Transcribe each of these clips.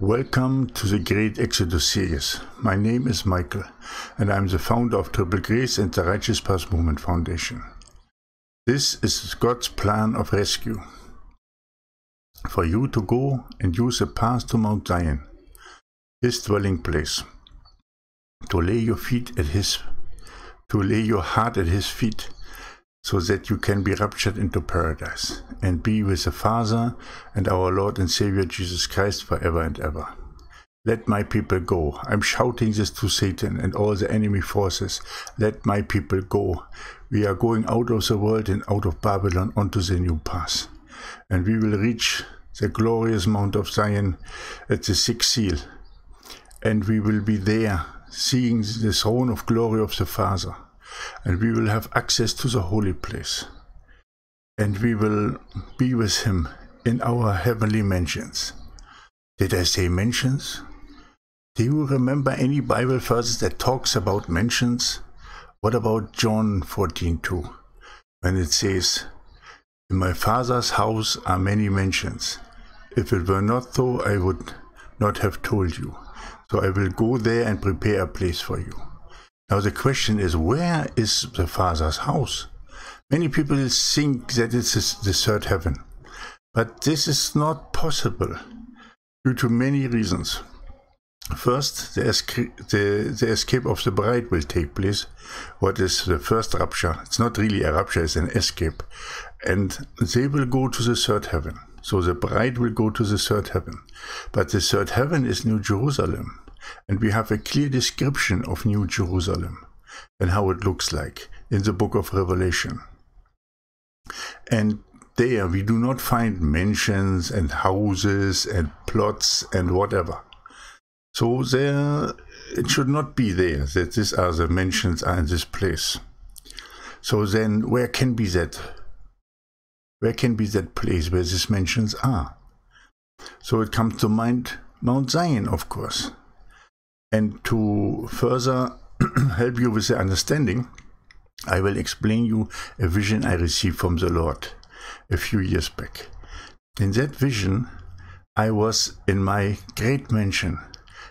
Welcome to the Great Exodus series. My name is Michael, and I'm the founder of Triple Grace and the Righteous Path Movement Foundation. This is God's plan of rescue for you to go and use the path to Mount Zion, His dwelling place, to lay your feet at His, to lay your heart at His feet, so that you can be raptured into paradise and be with the Father and our Lord and Savior Jesus Christ forever and ever. Let my people go. I'm shouting this to Satan and all the enemy forces. Let my people go. We are going out of the world and out of Babylon onto the new path. And we will reach the glorious Mount of Zion at the sixth seal. And we will be there seeing the throne of glory of the Father and we will have access to the holy place. And we will be with him in our heavenly mansions. Did I say mansions? Do you remember any Bible verses that talks about mansions? What about John 14:2, when it says, "In my Father's house are many mansions. If it were not so, I would not have told you. So I will go there and prepare a place for you." Now the question is, where is the Father's house? Many people think that it's the third heaven, but this is not possible due to many reasons. First, the, the, the, escape of the bride will take place. What is the first rapture? It's not really a rapture, it's an escape. And they will go to the third heaven. So the bride will go to the third heaven. But the third heaven is New Jerusalem. And we have a clear description of New Jerusalem and how it looks like in the book of Revelation. And there we do not find mansions and houses and plots and whatever. So there it should not be there that these are the mansions are in this place. So then where can be that where can be that place where these mansions are? So it comes to mind Mount Zion, of course. And to further help you with the understanding, I will explain you a vision I received from the Lord a few years back. In that vision, I was in my great mansion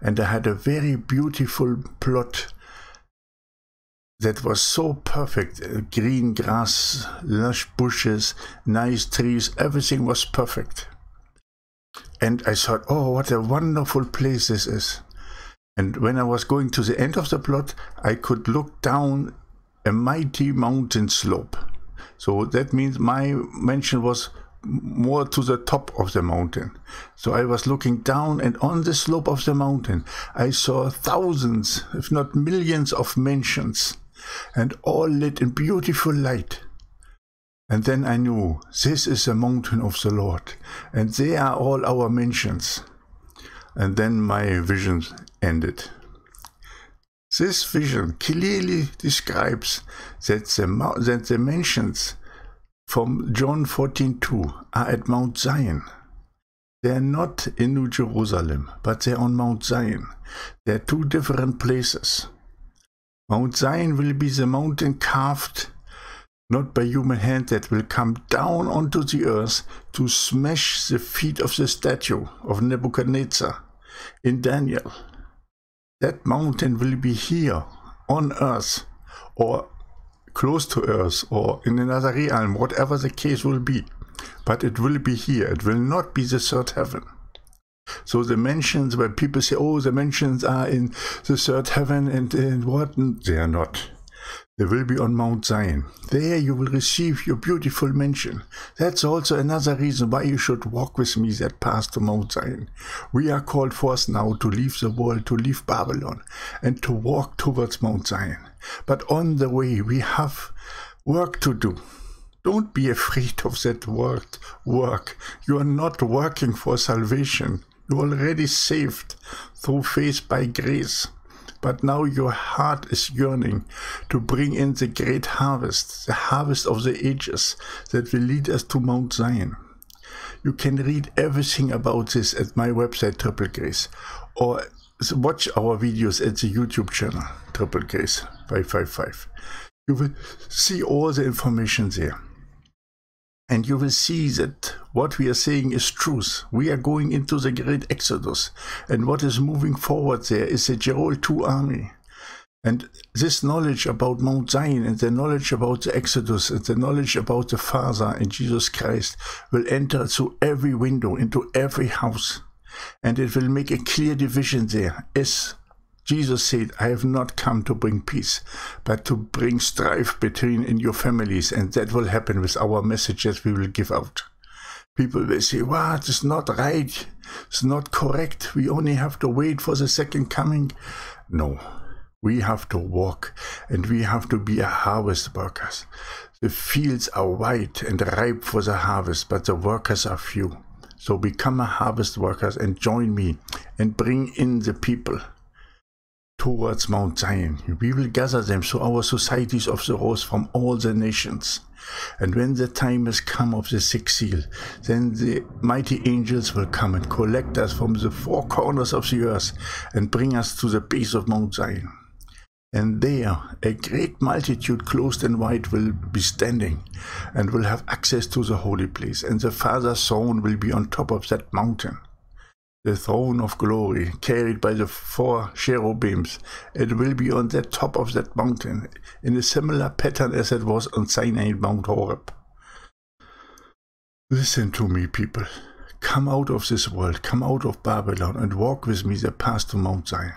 and I had a very beautiful plot that was so perfect green grass, lush bushes, nice trees, everything was perfect. And I thought, oh, what a wonderful place this is. And when I was going to the end of the plot, I could look down a mighty mountain slope. So that means my mansion was more to the top of the mountain. So I was looking down, and on the slope of the mountain, I saw thousands, if not millions, of mansions, and all lit in beautiful light. And then I knew this is the mountain of the Lord, and they are all our mansions. And then my vision ended. This vision clearly describes that the, that the mentions from John 14:2 are at Mount Zion. They're not in New Jerusalem, but they're on Mount Zion. They're two different places. Mount Zion will be the mountain carved not by human hand that will come down onto the earth to smash the feet of the statue of Nebuchadnezzar in Daniel. That mountain will be here on earth or close to earth or in another realm, whatever the case will be. But it will be here. It will not be the third heaven. So the mentions where people say, oh, the mentions are in the third heaven and, and what? They are not. They will be on Mount Zion. There you will receive your beautiful mansion. That's also another reason why you should walk with me that path to Mount Zion. We are called forth now to leave the world, to leave Babylon, and to walk towards Mount Zion. But on the way, we have work to do. Don't be afraid of that word, work. You are not working for salvation. You are already saved through faith by grace but now your heart is yearning to bring in the great harvest, the harvest of the ages that will lead us to Mount Zion. You can read everything about this at my website, Triple Grace, or watch our videos at the YouTube channel, Triple Grace 555. You will see all the information there. And you will see that what we are saying is truth. We are going into the great Exodus. And what is moving forward there is the Joel 2 army. And this knowledge about Mount Zion and the knowledge about the Exodus and the knowledge about the Father and Jesus Christ will enter through every window into every house. And it will make a clear division there. As Jesus said, I have not come to bring peace, but to bring strife between in your families. And that will happen with our messages we will give out. People will say, what is not right? It's not correct. We only have to wait for the second coming. No, we have to walk and we have to be a harvest workers. The fields are white and ripe for the harvest, but the workers are few. So become a harvest workers and join me and bring in the people towards Mount Zion. We will gather them to our societies of the rose from all the nations. And when the time has come of the sixth seal, then the mighty angels will come and collect us from the four corners of the earth and bring us to the base of Mount Zion. And there a great multitude clothed in white will be standing and will have access to the holy place. And the Father's throne will be on top of that mountain the throne of glory, carried by the four cherubims. It will be on the top of that mountain, in a similar pattern as it was on Sinai Mount Horeb. Listen to me, people. Come out of this world, come out of Babylon, and walk with me the path to Mount Zion.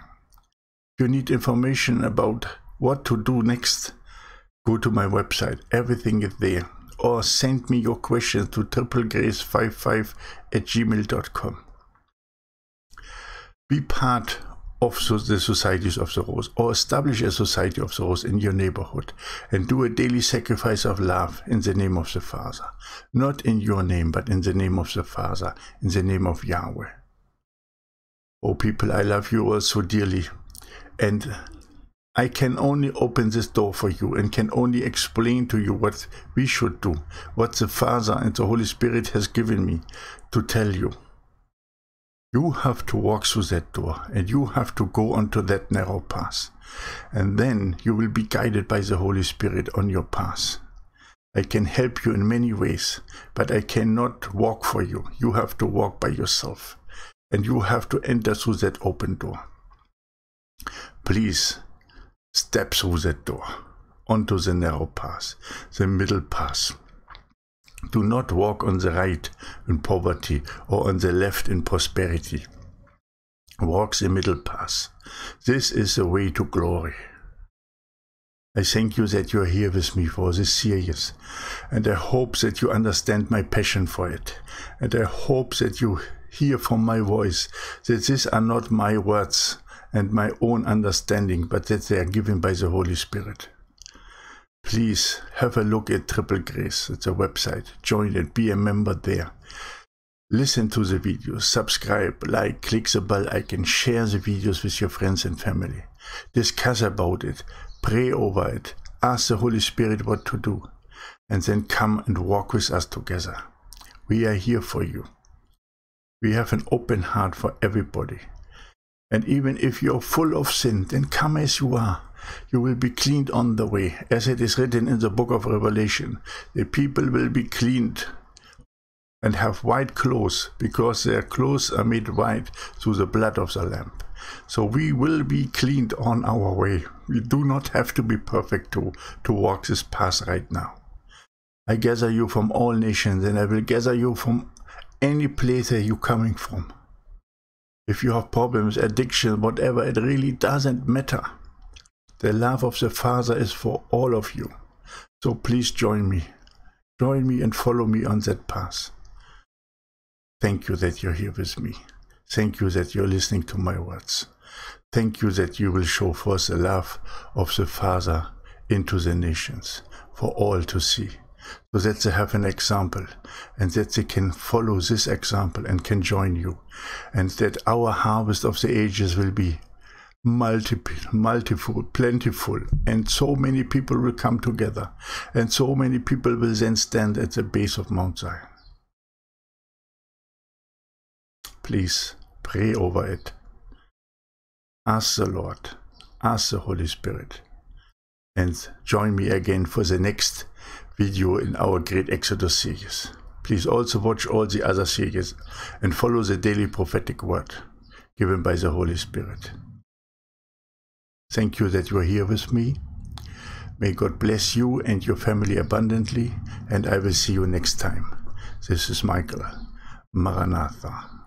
If you need information about what to do next, go to my website. Everything is there. Or send me your questions to triplegrace55 at gmail.com be part of the societies of the rose or establish a society of the rose in your neighborhood and do a daily sacrifice of love in the name of the Father. Not in your name, but in the name of the Father, in the name of Yahweh. Oh, people, I love you all so dearly. And I can only open this door for you and can only explain to you what we should do, what the Father and the Holy Spirit has given me to tell you. You have to walk through that door and you have to go onto that narrow path. And then you will be guided by the Holy Spirit on your path. I can help you in many ways, but I cannot walk for you. You have to walk by yourself. And you have to enter through that open door. Please step through that door onto the narrow path, the middle path. Do not walk on the right in poverty or on the left in prosperity. Walk the middle path. This is the way to glory. I thank you that you are here with me for this series, and I hope that you understand my passion for it, and I hope that you hear from my voice that these are not my words and my own understanding, but that they are given by the Holy Spirit please have a look at Triple Grace. It's a website. Join it, be a member there. Listen to the videos, subscribe, like, click the bell icon, share the videos with your friends and family. Discuss about it, pray over it, ask the Holy Spirit what to do, and then come and walk with us together. We are here for you. We have an open heart for everybody. And even if you're full of sin, then come as you are you will be cleaned on the way, as it is written in the book of Revelation. The people will be cleaned and have white clothes, because their clothes are made white through the blood of the Lamb. So we will be cleaned on our way. We do not have to be perfect to, to walk this path right now. I gather you from all nations, and I will gather you from any place that you're coming from. If you have problems, addiction, whatever, it really doesn't matter. The love of the Father is for all of you. So please join me. Join me and follow me on that path. Thank you that you're here with me. Thank you that you're listening to my words. Thank you that you will show forth the love of the Father into the nations for all to see, so that they have an example and that they can follow this example and can join you, and that our harvest of the ages will be multiple, multiple, plentiful, and so many people will come together, and so many people will then stand at the base of Mount Zion. Please pray over it. Ask the Lord, ask the Holy Spirit, and join me again for the next video in our Great Exodus series. Please also watch all the other series and follow the daily prophetic word given by the Holy Spirit. Thank you that you are here with me. May God bless you and your family abundantly, and I will see you next time. This is Michael. Maranatha.